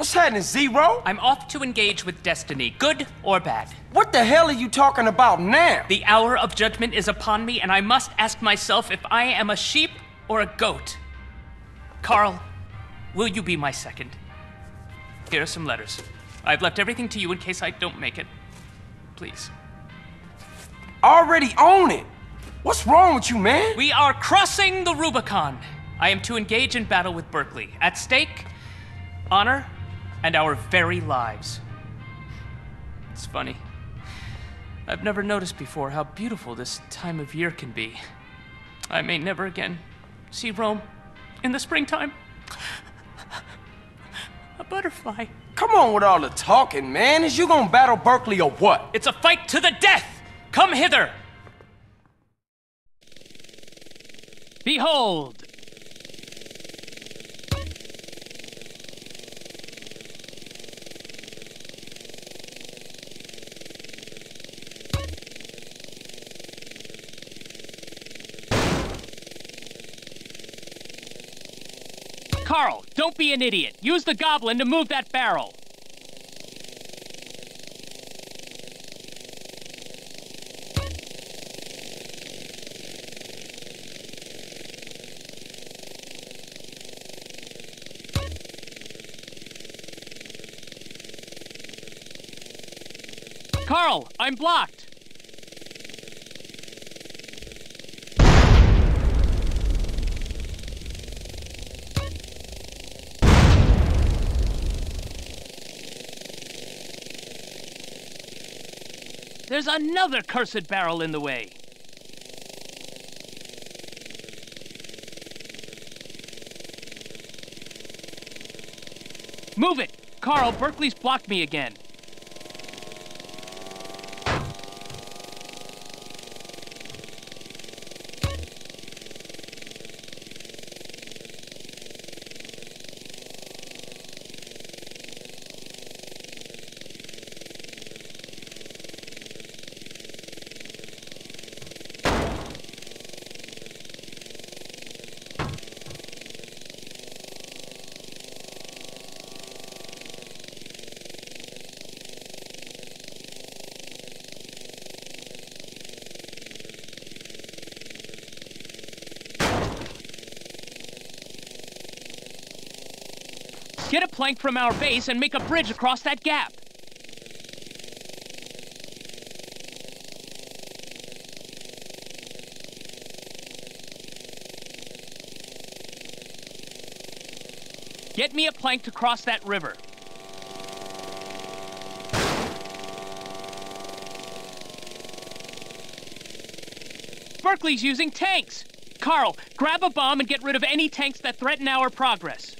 What's happening, Zero? I'm off to engage with destiny, good or bad. What the hell are you talking about now? The hour of judgment is upon me, and I must ask myself if I am a sheep or a goat. Carl, will you be my second? Here are some letters. I've left everything to you in case I don't make it. Please. Already own it. What's wrong with you, man? We are crossing the Rubicon. I am to engage in battle with Berkeley. At stake, honor and our very lives. It's funny. I've never noticed before how beautiful this time of year can be. I may never again see Rome in the springtime. A butterfly. Come on with all the talking, man. Is you gonna battle Berkeley or what? It's a fight to the death! Come hither! Behold! Carl, don't be an idiot. Use the goblin to move that barrel. Carl, I'm blocked. There's another cursed barrel in the way. Move it! Carl, Berkeley's blocked me again. Get a plank from our base and make a bridge across that gap. Get me a plank to cross that river. Berkeley's using tanks! Carl, grab a bomb and get rid of any tanks that threaten our progress.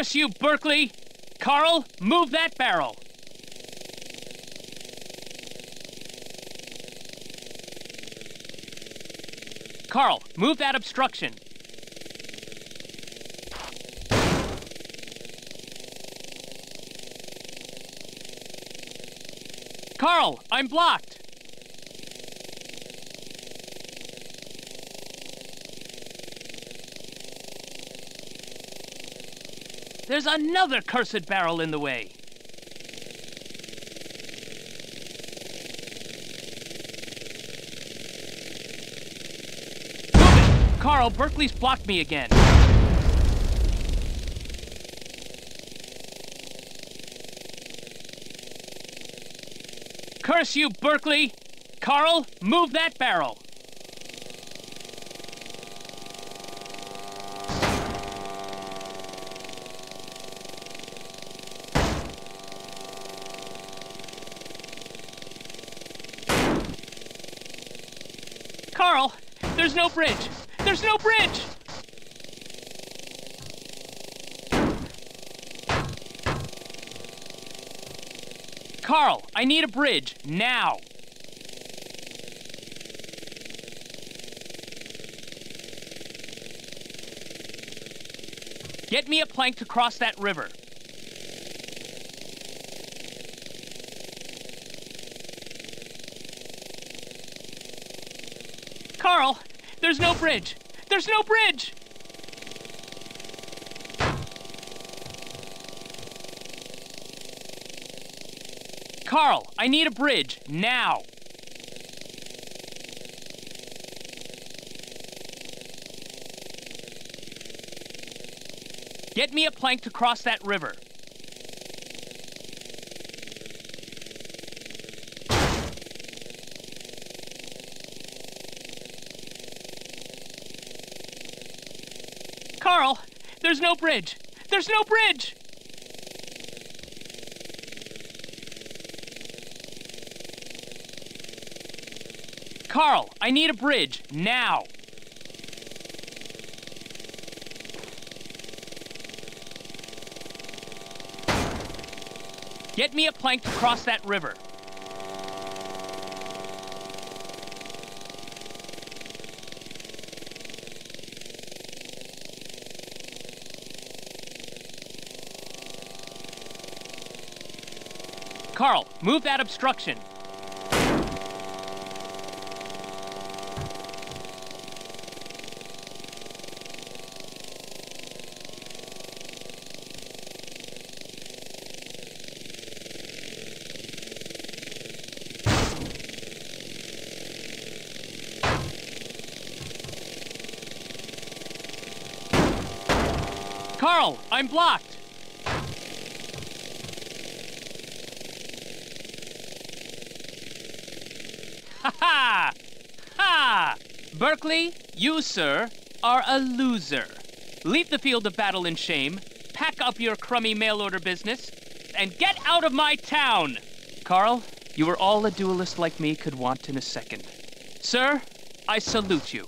You, Berkeley! Carl, move that barrel! Carl, move that obstruction. Carl, I'm blocked. There's another cursed barrel in the way. Carl, Berkeley's blocked me again. Curse you, Berkeley! Carl, move that barrel! There's no bridge! There's no bridge! Carl, I need a bridge, now! Get me a plank to cross that river. Carl, there's no bridge. There's no bridge. Carl, I need a bridge now. Get me a plank to cross that river. Carl, there's no bridge. There's no bridge. Carl, I need a bridge now. Get me a plank to cross that river. Carl, move that obstruction. Carl, I'm blocked. Ha ha! Ha! Berkeley, you, sir, are a loser. Leave the field of battle in shame, pack up your crummy mail order business, and get out of my town! Carl, you are all a duelist like me could want in a second. Sir, I salute you.